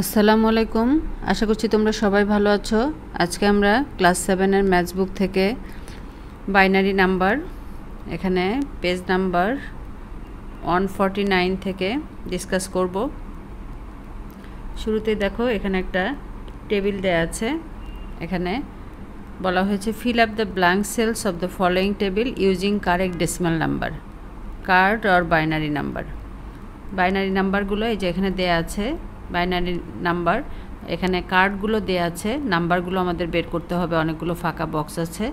আসসালামু আলাইকুম। আশা করছি তোমরা সবাই ভালো আছো। আজকে আমরা ক্লাস সেভেনের ম্যাথস বুক থেকে বাইনারি নাম্বার, এখানে page number one forty nine থেকে ডিসকাস করব। শুরুতে দেখো, এখানে একটা টেবিল দেয়া আছে। এখানে বলা হয়েছে fill up the blank cells of the following table using correct decimal number card or binary number binary নাম্বারগুলো এই যে এখানে দেয়া আছে। Binary number. এখানে কার্ডগুলো দেয়া আছে, নাম্বারগুলো আমাদের বের করতে হবে, অনেকগুলো ফাঁকা বক্স আছে।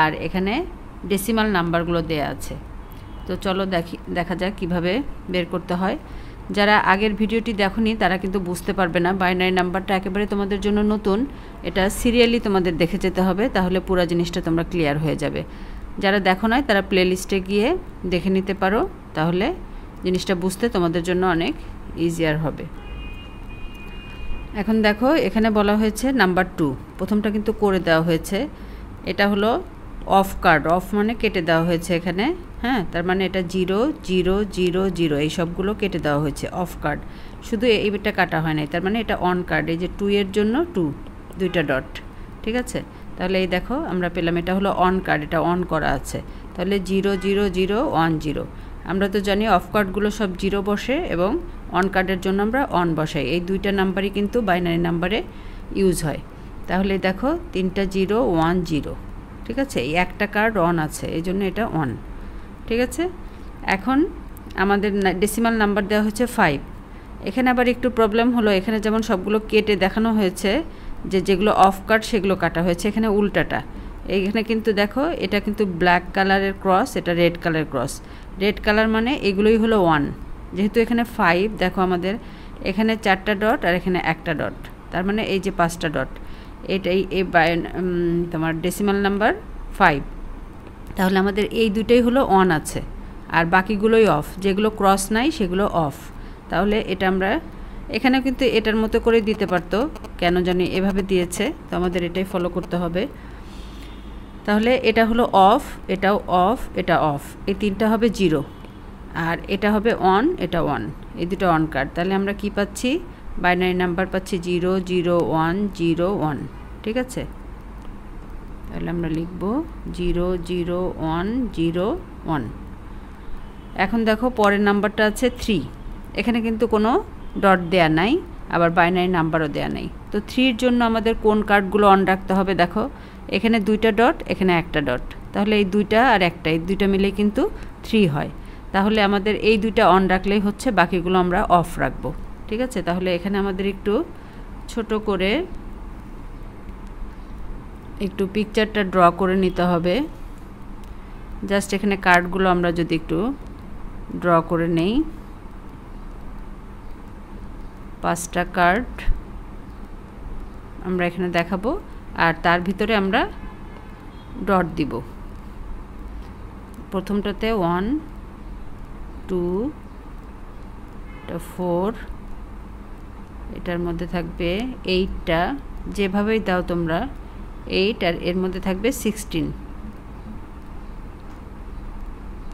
আর এখানে ডেসিমাল নাম্বারগুলো দেয়া আছে। তো চলো দেখি, দেখা যাক কীভাবে বের করতে হয়। যারা আগের ভিডিওটি দেখনি, তারা কিন্তু বুঝতে পারবে না, বাইনারি নাম্বারটা একেবারে তোমাদের জন্য নতুন। এটা সিরিয়ালি তোমাদের দেখে যেতে হবে, তাহলে পুরো জিনিসটা তোমরা ক্লিয়ার হয়ে যাবে। যারা দেখো নয় তারা প্লেলিস্টে গিয়ে দেখে নিতে পারো, তাহলে জিনিসটা বুঝতে তোমাদের জন্য অনেক ইজিয়ার হবে। এখন দেখো, এখানে বলা হয়েছে নাম্বার টু প্রথমটা কিন্তু করে দেওয়া হয়েছে। এটা হলো অফ কার্ড অফ মানে কেটে দেওয়া হয়েছে এখানে হ্যাঁ? তার মানে এটা জিরো জিরো জিরো জিরো এই সবগুলো কেটে দেওয়া হয়েছে অফ কার্ড শুধু এইটা কাটা হয় নাই, তার মানে এটা অন কার্ড এই যে টু এর জন্য টু দুইটা ডট ঠিক আছে? তাহলে এই দেখো, আমরা পেলাম এটা হলো অন কার্ড এটা অন করা আছে। তাহলে zero zero zero one zero আমরা তো জানি অফ কার্ডগুলো সব জিরো বসে এবং অন কার্ডের জন্য আমরা অন বসাই। এই দুইটা নাম্বারই কিন্তু বাইনারি নাম্বারে ইউজ হয়। তাহলে দেখো, তিনটা জিরো ওয়ান জিরো ঠিক আছে? এই একটা কার্ড অন আছে, এই জন্য এটা অন ঠিক আছে? এখন আমাদের ডেসিমাল নাম্বার দেওয়া হচ্ছে ফাইভ এখানে আবার একটু প্রবলেম হলো, এখানে যেমন সবগুলো কেটে দেখানো হয়েছে, যে যেগুলো অফ কার্ড সেগুলো কাটা হয়েছে, এখানে উল্টাটা। এইখানে কিন্তু দেখো, এটা কিন্তু ব্ল্যাক কালারের ক্রস এটা রেড কালারের ক্রস রেড কালার মানে এগুলোই হলো ওয়ান যেহেতু এখানে ফাইভ দেখো আমাদের, এখানে চারটা ডট আর এখানে একটা ডট তার মানে এই যে পাঁচটা ডট এটাই এই তোমার ডেসিমাল নাম্বার ফাইভ তাহলে আমাদের এই দুটোই হলো অন আছে, আর বাকিগুলোই অফ যেগুলো ক্রস নাই, সেগুলো অফ তাহলে এটা আমরা এখানে কিন্তু এটার মতো করে দিতে পারতো, কেন জানি এভাবে দিয়েছে, তো আমাদের এটাই ফলো করতে হবে। তাহলে এটা হলো অফ এটাও অফ এটা অফ এই তিনটা হবে জিরো আর এটা হবে অন এটা ওয়ান এই দুটো অন কার্ড তাহলে আমরা কি পাচ্ছি? বাইনারি নাম্বার পাচ্ছি zero zero one zero one ঠিক আছে? তাহলে আমরা লিখব zero zero one zero one এখন দেখো পরের নাম্বারটা আছে থ্রি এখানে কিন্তু কোনো ডট দেয়া নাই, আবার বাইনারি নাম্বারও দেয়া নেই। তো থ্রির জন্য আমাদের কোন কার্ডগুলো অন রাখতে হবে দেখো? এখানে দুইটা ডট এখানে একটা ডট তাহলে এই দুইটা আর একটা, এই দুইটা মিলেই কিন্তু থ্রি হয়। তাহলে আমাদের এই দুইটা অন রাখলেই হচ্ছে, বাকিগুলো আমরা অফ রাখব। ঠিক আছে? তাহলে এখানে আমাদের একটু ছোট করে একটু পিকচারটা ড্র করে নিতে হবে। জাস্ট এখানে কার্ডগুলো আমরা যদি একটু ড্র করে নেই। পাঁচটা কার্ড আমরা এখানে দেখাবো, আর তার ভিতরে আমরা ডট দিব। প্রথমটাতে ওয়ান টু, এটা ফোর, এটার মধ্যে থাকবে এইটটা। যেভাবেই দাও তোমরা, এইট আর এর মধ্যে থাকবে সিক্সটিন।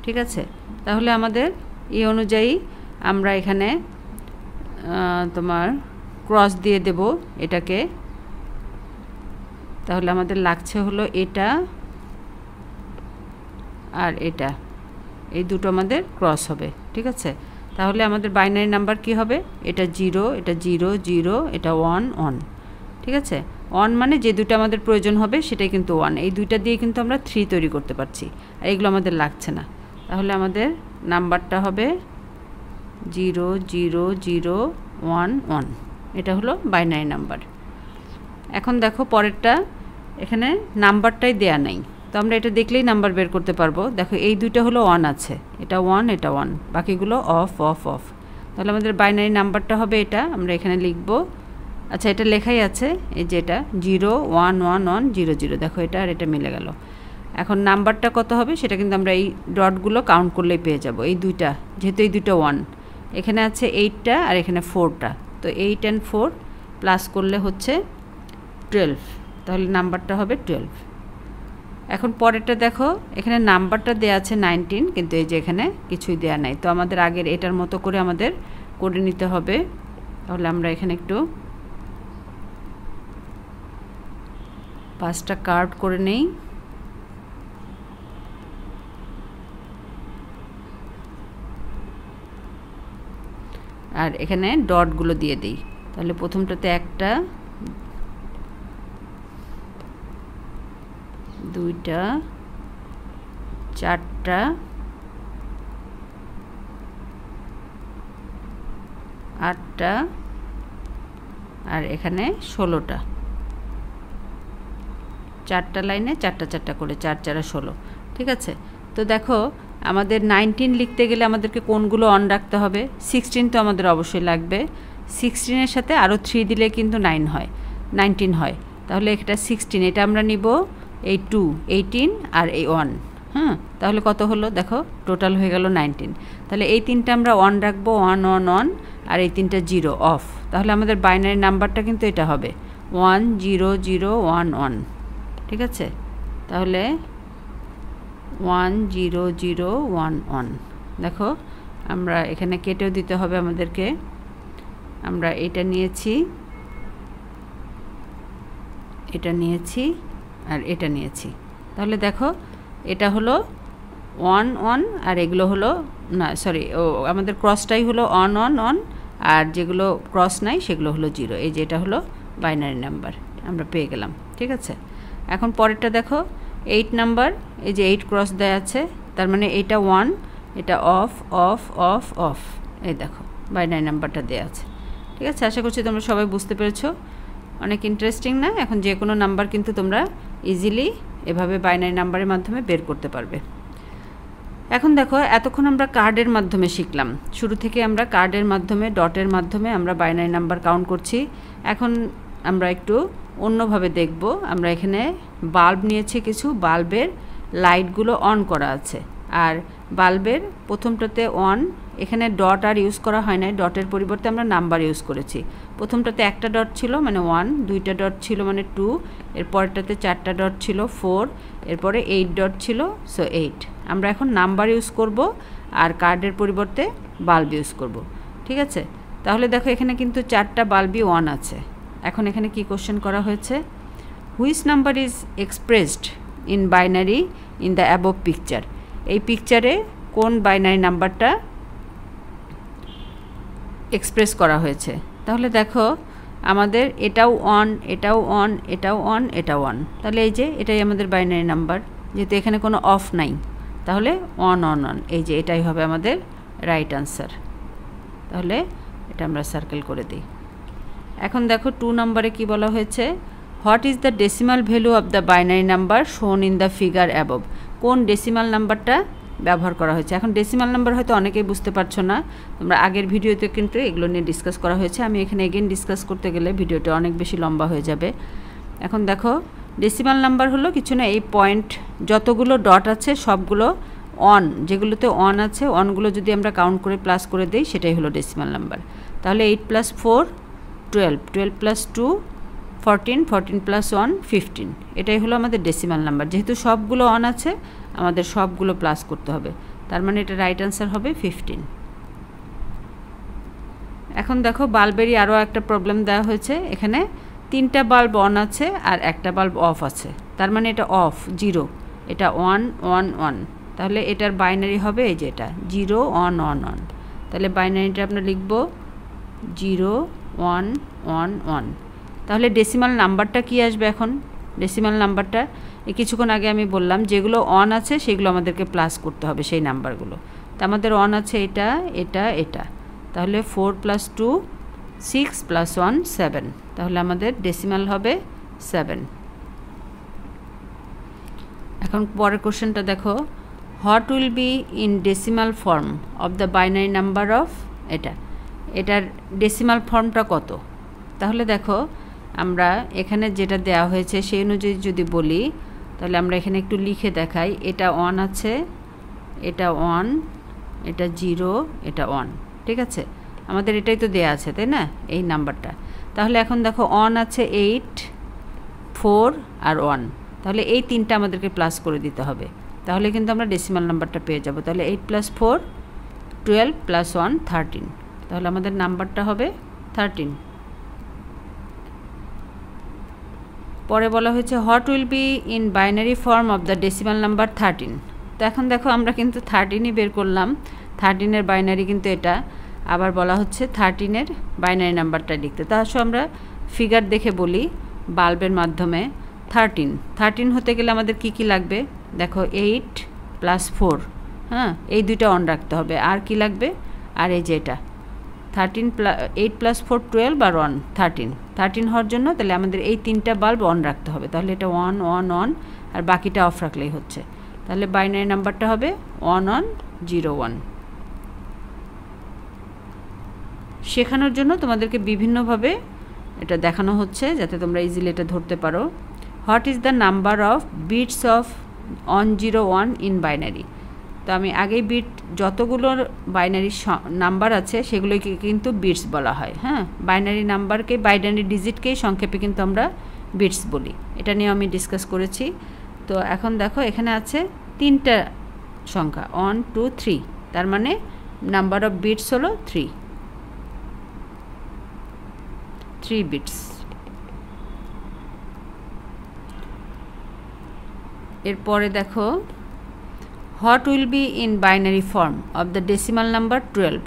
ঠিক আছে? তাহলে আমাদের এই অনুযায়ী আমরা এখানে তোমার ক্রস দিয়ে দেব এটাকে। তাহলে আমাদের লাগছে হলো এটা আর এটা। এই দুটো আমাদের ক্রস হবে, ঠিক আছে? তাহলে আমাদের বাইনারি নাম্বার কি হবে? এটা জিরো এটা জিরো জিরো এটা ওয়ান ওয়ান ঠিক আছে? ওয়ান মানে যে দুটো আমাদের প্রয়োজন হবে সেটাই কিন্তু ওয়ান এই দুইটা দিয়ে কিন্তু আমরা থ্রি তৈরি করতে পারছি, আর এগুলো আমাদের লাগছে না। তাহলে আমাদের নাম্বারটা হবে zero zero zero one one এটা হলো বাইনারি নাম্বার এখন দেখো পরেরটা, এখানে নাম্বারটাই দেয়া নাই। তো আমরা এটা দেখলেই নাম্বার বের করতে পারব। দেখো, এই দুইটা হলো ওয়ান আছে। এটা ওয়ান এটা ওয়ান বাকিগুলো অফ অফ অফ তাহলে আমাদের বাইনারি নাম্বারটা হবে এটা, আমরা এখানে লিখব। আচ্ছা এটা লেখাই আছে, এই যে এটা zero one one one zero zero দেখো, এটা আর এটা মিলে গেল। এখন নাম্বারটা কত হবে, সেটা কিন্তু আমরা এই ডটগুলো কাউন্ট করলেই পেয়ে যাব। এই দুইটা, যেহেতু এই দুটো ওয়ান এখানে আছে এইটটা আর এখানে ফোরটা তো এইট অ্যান্ড ফোর প্লাস করলে হচ্ছে টুয়েলভ তাহলে নাম্বারটা হবে টুয়েলভ এখন পরেরটা দেখো, এখানে নাম্বারটা দেওয়া আছে নাইনটিন, কিন্তু এই যে এখানে কিছুই দেওয়া নাই। তো আমাদের আগের এটার মতো করে আমাদের করে নিতে হবে। তাহলে আমরা এখানে একটু পাঁচটা কার্ড করে নেই। আর এখানে ডটগুলো দিয়ে দিই। তাহলে প্রথমটাতে একটা দুইটা, চারটা, আটটা, আর এখানে ষোলোটা। চারটা লাইনে চারটা চারটা করে, চার, চারা ষোলো। ঠিক আছে? তো দেখো, আমাদের নাইনটিন লিখতে গেলে আমাদেরকে কোনগুলো অন রাখতে হবে? সিক্সটিন তো আমাদের অবশ্যই লাগবে। সিক্সটিনের সাথে আরও থ্রি দিলে কিন্তু নাইন হয় নাইনটিন হয়। তাহলে এটা সিক্সটিন এটা আমরা নিব। এই টু এইটিন আর এই ওয়ান হ্যাঁ তাহলে কত হলো? দেখো টোটাল হয়ে গেল নাইনটিন তাহলে এই তিনটা আমরা ওয়ান রাখব ওয়ান ওয়ান ওয়ান আর এই তিনটা জিরো অফ তাহলে আমাদের বাইনারি নাম্বারটা কিন্তু এটা হবে। One zero zero one one ঠিক আছে? তাহলে one zero zero one one দেখো, আমরা এখানে কেটেও দিতে হবে আমাদেরকে। আমরা এটা নিয়েছি। এটা নিয়েছি। আর এটা নিয়েছি। তাহলে দেখো, এটা হলো ওয়ান ওয়ান আর এগুলো হলো, না, সরি, ও, আমাদের ক্রসটাই হলো অন অন অন আর যেগুলো ক্রস নাই সেগুলো হলো জিরো। এই যে এটা হলো বাইনারি নাম্বার, আমরা পেয়ে গেলাম, ঠিক আছে? এখন পরেরটা দেখো, এইট নাম্বার, এই যে এইট ক্রস দেওয়া আছে, তার মানে এইটা ওয়ান, এটা অফ অফ অফ অফ, এই দেখো, বাইনারি নাম্বারটা দেওয়া আছে, ঠিক আছে? আশা করছি তোমরা সবাই বুঝতে পেরেছ। অনেক ইন্টারেস্টিং না? এখন যে কোনো নাম্বার কিন্তু তোমরা ইজিলি এভাবে বাইনারি নাম্বারের মাধ্যমে বের করতে পারবে। এখন দেখো, এতক্ষণ আমরা কার্ডের মাধ্যমে শিখলাম। শুরু থেকে আমরা কার্ডের মাধ্যমে ডটের মাধ্যমে আমরা বাইনারি নাম্বার কাউন্ট করছি। এখন আমরা একটু অন্যভাবে দেখব। আমরা এখানে বাল্ব নিয়েছি কিছু। বাল্বের লাইটগুলো অন করা আছে। আর বাল্বের প্রথমটাতে অন এখানে ডট আর ইউজ করা হয় নাই। ডটের পরিবর্তে আমরা নাম্বার ইউজ করেছি। প্রথমটাতে একটা ডট ছিল মানে ওয়ান দুইটা ডট ছিল মানে টু এরপরটাতে চারটা ডট ছিল ফোর, এরপরে এইট ডট ছিল সো এইট আমরা এখন নাম্বার ইউজ করব আর কার্ডের পরিবর্তে বাল্ব ইউজ করব, ঠিক আছে? তাহলে দেখো এখানে কিন্তু চারটা বাল্বই ওয়ান আছে। এখন এখানে কি কোশ্চেন করা হয়েছে? Which number is expressed in binary in the above picture এই পিকচারে কোন বাইনারি নাম্বারটা এক্সপ্রেস করা হয়েছে? তাহলে দেখো আমাদের এটাও অন এটাও অন এটাও অন এটাও অন তাহলে এই যে এটাই আমাদের বাইনারি নাম্বার যেহেতু এখানে কোনো অফ নাই, তাহলে অন অন অন এই যে এটাই হবে আমাদের রাইট আনসার তাহলে এটা আমরা সার্কেল করে দিই। এখন দেখো টু নাম্বারে কি বলা হয়েছে? What is the decimal value of the binary number shown in the figure above কোন ডেসিমাল নাম্বারটা ব্যবহার করা হয়েছে। এখন ডেসিমাল নাম্বার হয়তো অনেকেই বুঝতে পারছ না। তোমরা আগের ভিডিওতে কিন্তু এগুলো নিয়ে ডিসকাস করা হয়েছে। আমি এখানে এগেন ডিসকাস করতে গেলে ভিডিওটা অনেক বেশি লম্বা হয়ে যাবে। এখন দেখো ডেসিমাল নাম্বার হলো কিছু না, এই পয়েন্ট যতগুলো ডট আছে সবগুলো অন যেগুলোতে অন আছে অনগুলো যদি আমরা কাউন্ট করে প্লাস করে দিই, সেটাই হলো ডেসিমাল নাম্বার তাহলে eight plus four twelve twelve plus two fourteen fourteen plus one fifteen এটাই হলো আমাদের ডেসিমাল নাম্বার যেহেতু সবগুলো অন আছে, আমাদের সবগুলো প্লাস করতে হবে। তার মানে এটা রাইট আনসার হবে ফিফটিন এখন দেখো বাল্বেরই আরও একটা প্রবলেম দেওয়া হয়েছে। এখানে তিনটা বাল্ব অন আছে আর একটা বাল্ব অফ আছে। তার মানে এটা অফ জিরো এটা ওয়ান ওয়ান ওয়ান তাহলে এটার বাইনারি হবে এই যে এটা জিরো ওয়ান ওয়ান ওয়ান তাহলে বাইনারিটা আমরা লিখব জিরো ওয়ান ওয়ান ওয়ান তাহলে ডেসিমাল নাম্বারটা কি আসবে এখন? ডেসিমাল নাম্বারটা কিছুক্ষণ আগে আমি বললাম, যেগুলো অন আছে, সেগুলো আমাদেরকে প্লাস করতে হবে সেই নাম্বারগুলো তা আমাদের অন আছে এটা এটা এটা। তাহলে four plus two six plus one seven তাহলে আমাদের ডেসিমাল হবে সেভেন এখন পরের কোশ্চেনটা দেখো। What will be in decimal form of the binary number of এটা। এটার ডেসিমাল ফর্মটা কত? তাহলে দেখো আমরা এখানে যেটা দেওয়া হয়েছে সেই অনুযায়ী যদি বলি, তাহলে আমরা এখানে একটু লিখে দেখাই। এটা ওয়ান আছে, এটা ওয়ান এটা জিরো এটা ওয়ান ঠিক আছে? আমাদের এটাই তো দেয়া আছে, তাই না? এই নাম্বারটা। তাহলে এখন দেখো অন আছে এইট ফোর আর ওয়ান তাহলে এই তিনটা আমাদেরকে প্লাস করে দিতে হবে। তাহলে কিন্তু আমরা ডেসিমাল নাম্বারটা পেয়ে যাব। তাহলে eight plus four twelve plus one thirteen তাহলে আমাদের নাম্বারটা হবে থার্টিন পরে বলা হয়েছে what will be in binary form of the decimal number thirteen তো এখন দেখো, আমরা কিন্তু থার্টিনই বের করলাম। থার্টিনের বাইনারি কিন্তু এটা। আবার বলা হচ্ছে থার্টিনের বাইনারি নাম্বারটা লিখতে। তা আসলে আমরা ফিগার দেখে বলি বাল্বের মাধ্যমে। থার্টিন থার্টিন হতে গেলে আমাদের কি কি লাগবে? দেখো এইট প্লাস ফোর হ্যাঁ এই দুইটা অন রাখতে হবে। আর কি লাগবে? আর এই যে এটা। Thirteen plus eight plus four twelve আর ওয়ান থার্টিন থার্টিন হওয়ার জন্য, তাহলে আমাদের এই তিনটা বাল্ব অন রাখতে হবে। তাহলে এটা ওয়ান ওয়ান অন আর বাকিটা অফ রাখলেই হচ্ছে। তাহলে বাইনারি নাম্বারটা হবে ওয়ান অন জিরো ওয়ান শেখানোর জন্য তোমাদেরকে বিভিন্নভাবে এটা দেখানো হচ্ছে, যাতে তোমরা ইজিলি এটা ধরতে পারো। What is the number of bits of on zero one in binary তো আমি আগেই বিট যতগুলো বাইনারি নাম্বার আছে, সেগুলোকে কিন্তু বিটস বলা হয় হ্যাঁ? বাইনারি নাম্বারকে বাইনারি ডিজিটকেই সংক্ষেপে কিন্তু আমরা বিটস বলি। এটা নিয়ে আমি ডিসকাস করেছি। তো এখন দেখো, এখানে আছে তিনটা সংখ্যা ওয়ান টু থ্রি তার মানে নাম্বার অফ বিটস হলো থ্রি থ্রি বিটস এরপরে দেখো what will be in binary form of the decimal number twelve.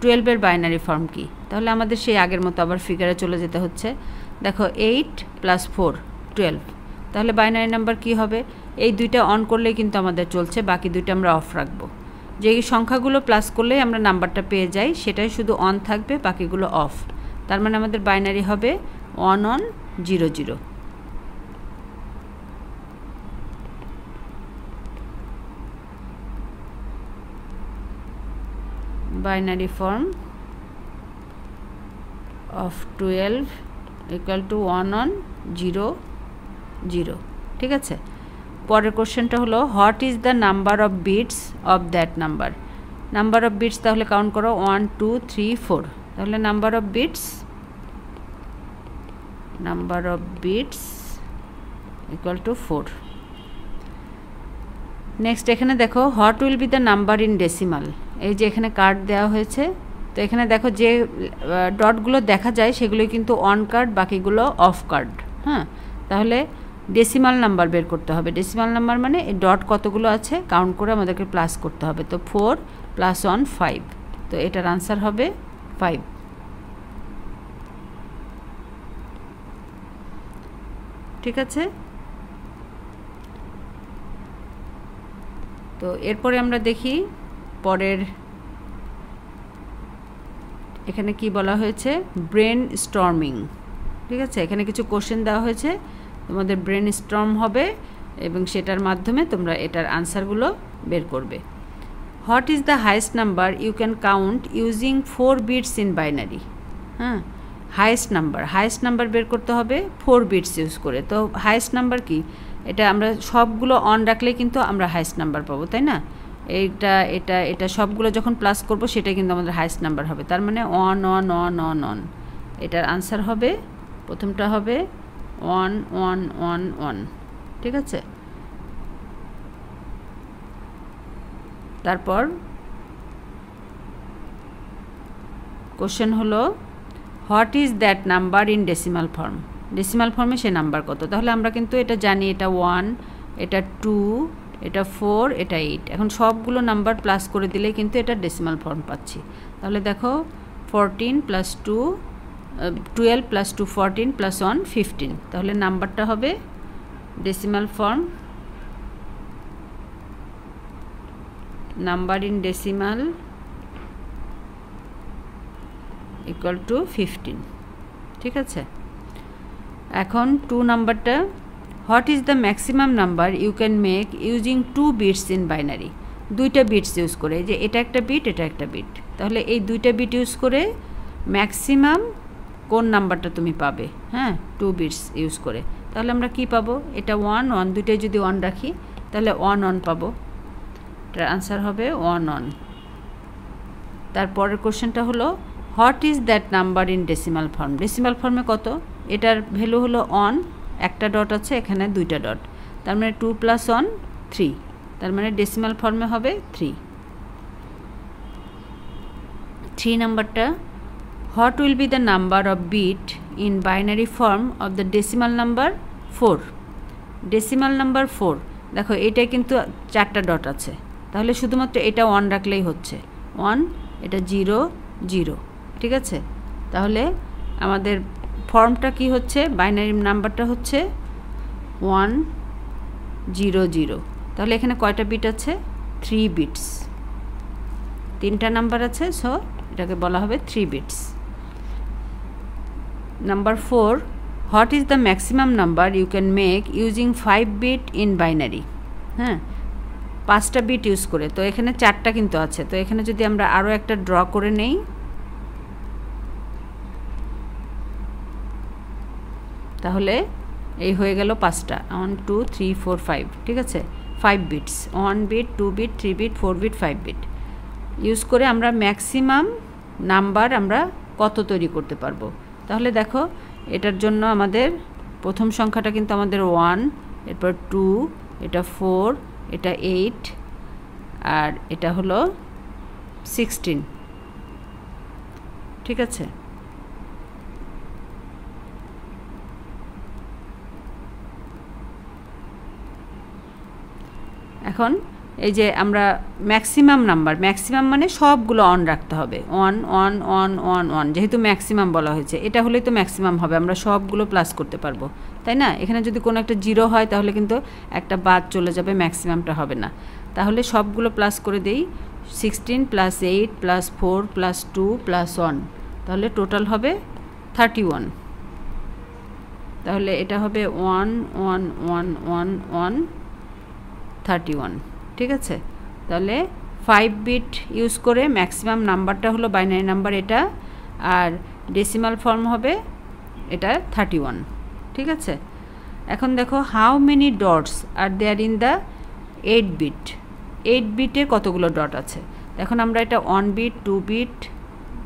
টুয়েলভের বাইনারি ফর্ম কি? তাহলে আমাদের সেই আগের মতো আবার ফিগারে চলে যেতে হচ্ছে। দেখো, এইট প্লাস ফোর, টুয়েলভ। তাহলে বাইনারি নাম্বার কি হবে? এই দুইটা অন করলেই কিন্তু আমাদের চলছে, বাকি দুইটা আমরা অফ রাখব। যে সংখ্যাগুলো প্লাস করলেই আমরা নাম্বারটা পেয়ে যাই, সেটাই শুধু অন থাকবে, বাকিগুলো অফ। তার মানে আমাদের বাইনারি হবে one on zero zero. Binary form of 12 equal to 1 on 0 0 ঠিক আছে? পরের কোশ্চেনটা হলো what is the number of bits of that number number of bits তাহলে কাউন্ট করো ওয়ান টু থ্রি ফোর তাহলে number of bits number of bits equal to four next এখানে দেখো what will be the number in decimal এই যে এখানে card দেওয়া হয়েছে, তো এখানে দেখো যে ডটগুলো দেখা যায়, সেগুলোই কিন্তু অন কার্ড বাকিগুলো অফ কার্ড হ্যাঁ? তাহলে ডেসিমাল নাম্বার বের করতে হবে। ডেসিমাল নাম্বার মানে এই ডট কতগুলো আছে কাউন্ট করে আমাদেরকে প্লাস করতে হবে। তো ফোর প্লাস ওয়ান ফাইভ তো এটার আনসার হবে ফাইভ ঠিক আছে? তো এরপরে আমরা দেখি পরের এখানে কি বলা হয়েছে? ব্রেন স্টর্মিং ঠিক আছে? এখানে কিছু কোশ্চেন দেওয়া হয়েছে। তোমাদের ব্রেন স্টর্ম হবে এবং সেটার মাধ্যমে তোমরা এটার আনসারগুলো বের করবে। What is the highest number you can count using four bits in binary হ্যাঁ? হাইস্ট নাম্বার হাইস্ট নাম্বার বের করতে হবে ফোর বিটস ইউজ করে। তো হাইস্ট নাম্বার কি? এটা আমরা সবগুলো অন রাখলে কিন্তু আমরা হাইস্ট নাম্বার পাবো, তাই না? এইটা, এটা এটা সবগুলো যখন প্লাস করব সেটা কিন্তু আমাদের হাইস্ট নাম্বার হবে। তার মানে on on on on on এটার আনসার হবে, প্রথমটা হবে ওয়ান ওয়ান ওয়ান ওয়ান ঠিক আছে? তারপর কোশ্চেন হলো what is that number in decimal form decimal ফর্মে সে নাম্বার কত? তাহলে আমরা কিন্তু এটা জানি, এটা ওয়ান এটা টু এটা ফোর এটা এইট এখন সবগুলো নাম্বার প্লাস করে দিলে কিন্তু এটা ডেসিমাল ফর্ম পাচ্ছি। তাহলে দেখো fourteen plus two twelve plus two fourteen plus one fifteen তাহলে নাম্বারটা হবে decimal form number in decimal equal to fifteen ঠিক আছে? এখন টু নাম্বারটা what is the maximum number you can make using two bits in binary? দুইটা bits use করে, যে এটা একটা বিট, এটা একটা বিট। তাহলে এই দুইটা বিট ইউজ করে ম্যাক্সিমাম কোন নাম্বারটা তুমি পাবে? হ্যাঁ টু বিটস ইউজ করে। তাহলে আমরা কি পাবো? এটা ওয়ান ওয়ান দুইটাই যদি ওয়ান রাখি, তাহলে ওয়ান ওয়ান পাবো। এটার আনসার হবে ওয়ান ওয়ান। তারপরের কোশ্চেনটা হলো, what is that number in decimal form? Decimal ফর্মে কত? এটার ভ্যালু হলো অন একটা ডট আছে, এখানে দুইটা ডট তার মানে টু প্লাস ওয়ান থ্রি তার মানে ডেসিমাল ফর্মে হবে থ্রি থ্রি নাম্বারটা what will be the number of bit in binary form of the decimal number four decimal number four দেখো এটাই কিন্তু চারটা ডট আছে। তাহলে শুধুমাত্র এটা ওয়ান রাখলেই হচ্ছে। ওয়ান এটা জিরো জিরো ঠিক আছে? তাহলে আমাদের ফর্মটা কি হচ্ছে? বাইনারি নাম্বারটা হচ্ছে ওয়ান জিরো জিরো। তাহলে এখানে কয়টা বিট আছে? থ্রি বিটস তিনটা নাম্বার আছে সো এটাকে বলা হবে three bits number four what is the maximum number you can make using five bit in binary হ্যাঁ পাঁচটা বিট ইউজ করে। তো এখানে চারটা কিন্তু আছে। তো এখানে যদি আমরা আরও একটা ড্র করে নেই তাহলে এই হয়ে গেল পাঁচটা। One two three four five ঠিক আছে? Five bits one bit two bit three bit four bit five bit use করে আমরা ম্যাক্সিমাম নাম্বার আমরা কত তৈরি করতে পারব? তাহলে দেখো, এটার জন্য আমাদের প্রথম সংখ্যাটা কিন্তু আমাদের ওয়ান এরপর টু এটা ফোর এটা এইট আর এটা হলো সিক্সটিন ঠিক আছে? এখন এই যে আমরা ম্যাক্সিমাম নাম্বার ম্যাক্সিমাম মানে সবগুলো অন রাখতে হবে। One one one one one যেহেতু ম্যাক্সিমাম বলা হয়েছে, এটা হলেই তো ম্যাক্সিমাম হবে, আমরা সবগুলো প্লাস করতে পারব। তাই না? এখানে যদি কোনো একটা জিরো হয়, তাহলে কিন্তু একটা বাদ চলে যাবে ম্যাক্সিমামটা হবে না। তাহলে সবগুলো প্লাস করে দেই sixteen plus eight plus four plus two plus one তাহলে টোটাল হবে থার্টি ওয়ান তাহলে এটা হবে one one one one one thirty one, ঠিক আছে? তাহলে ফাইভ বিট ইউজ করে ম্যাক্সিমাম নাম্বারটা হলো বাইনারি নাম্বার এটা, আর ডেসিমাল ফর্ম হবে এটা থার্টি ওয়ান, ঠিক আছে? এখন দেখো how many dots are there in the eight bit eight বিটে কতগুলো ডট আছে? এখন আমরা এটা one bit two bit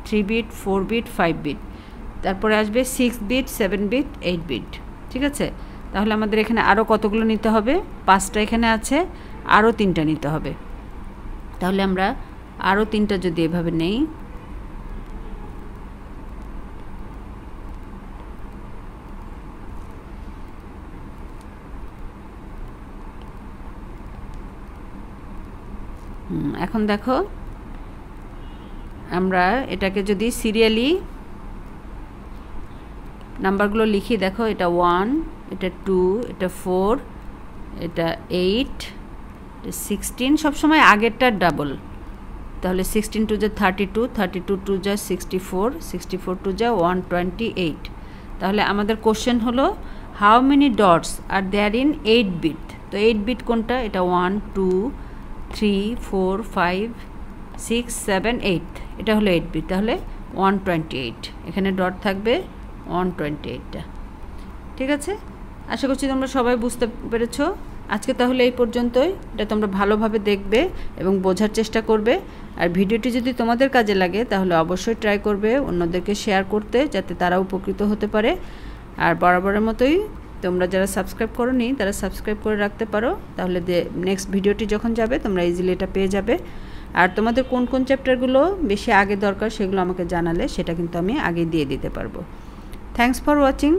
three bit four bit five bit তারপরে আসবে six bit seven bit eight bit ঠিক আছে? তাহলে আমাদের এখানে আরও কতগুলো নিতে হবে? পাঁচটা এখানে আছে আরও তিনটা নিতে হবে। তাহলে আমরা আরও তিনটা যদি এভাবে নেই। এখন দেখো, আমরা এটাকে যদি সিরিয়ালি নাম্বারগুলো লিখি, দেখো এটা ওয়ান এটা টু এটা ফোর এটা এইট সিক্সটিন সবসময় আগেরটা ডাবল তাহলে সিক্সটিন টু যা thirty two thirty two two যা sixty four sixty four two যা ওয়ান টোয়েন্টি এইট তাহলে আমাদের কোশ্চেন হলো how many dots are there in eight bit তো এইট বিট কোনটা? এটা one two three four five six seven eight এটা হলো এইট বিট তাহলে ওয়ান টোয়েন্টি এইট এখানে ডট থাকবে ওয়ান টোয়েন্টি এইটটা ঠিক আছে? আশা করছি তোমরা সবাই বুঝতে পেরেছ। আজকে তাহলে এই পর্যন্তই। এটা তোমরা ভালোভাবে দেখবে এবং বোঝার চেষ্টা করবে। আর ভিডিওটি যদি তোমাদের কাজে লাগে, তাহলে অবশ্যই ট্রাই করবে, অন্যদেরকে শেয়ার করতে, যাতে তারা উপকৃত হতে পারে। আর বরাবরের মতোই তোমরা যারা সাবস্ক্রাইব করনি, তারা সাবস্ক্রাইব করে রাখতে পারো। তাহলে নেক্সট ভিডিওটি যখন যাবে, তোমরা ইজিলি এটা পেয়ে যাবে। আর তোমাদের কোন কোন চ্যাপ্টারগুলো বেশি আগে দরকার, সেগুলো আমাকে জানালে, সেটা কিন্তু আমি আগে দিয়ে দিতে পারব। Thanks for watching